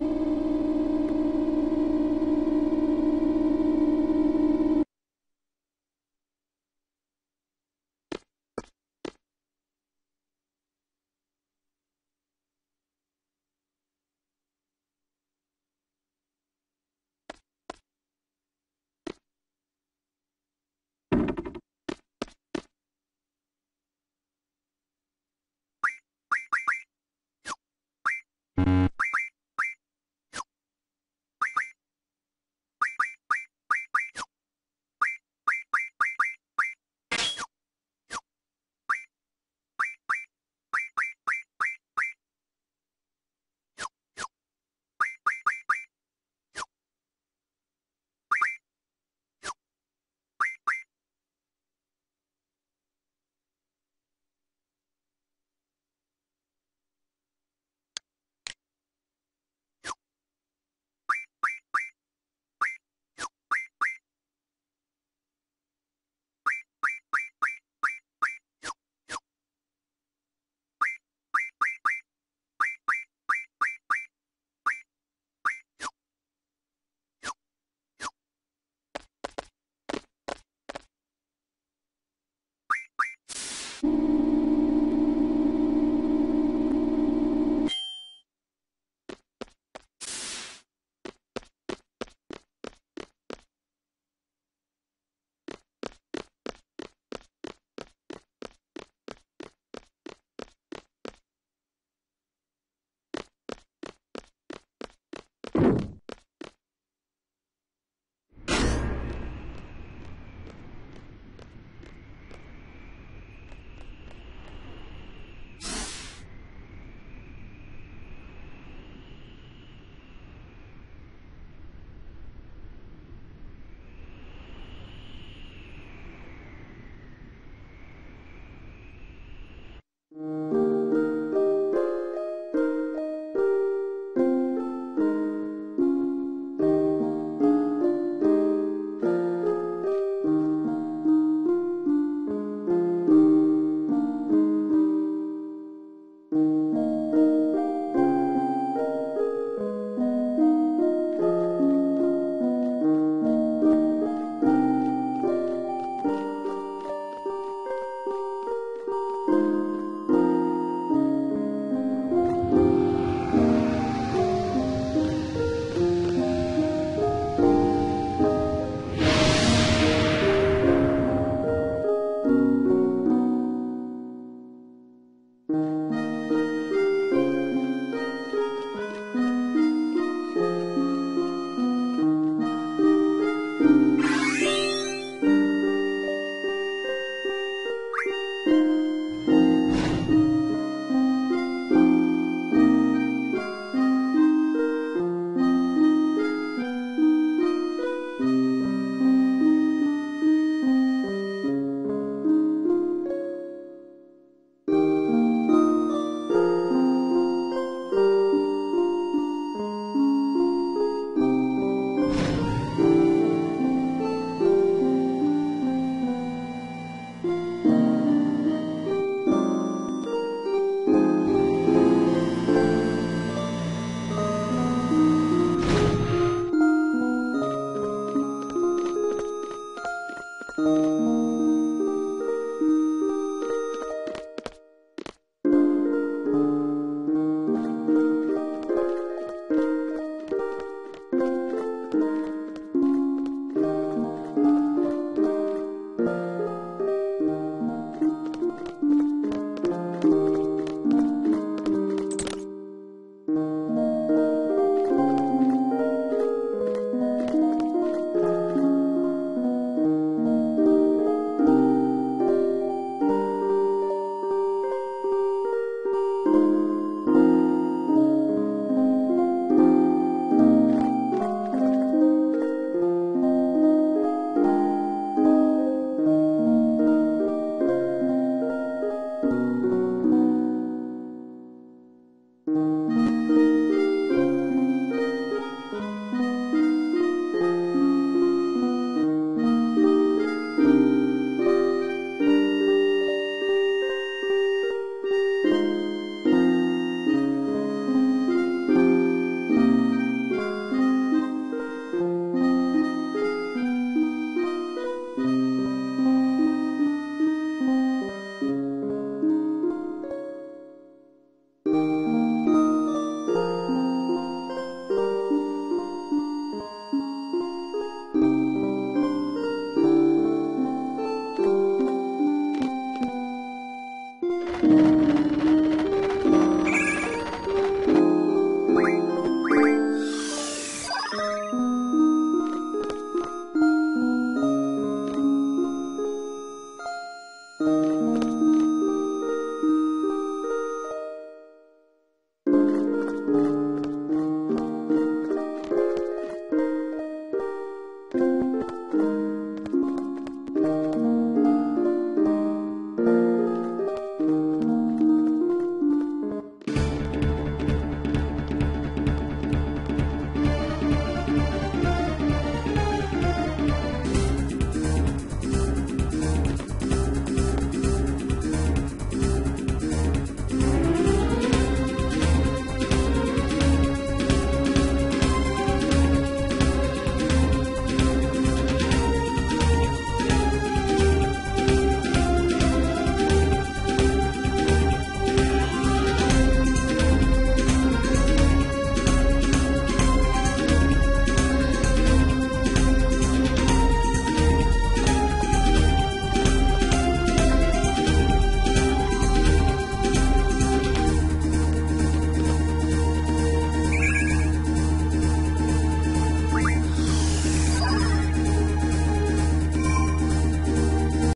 you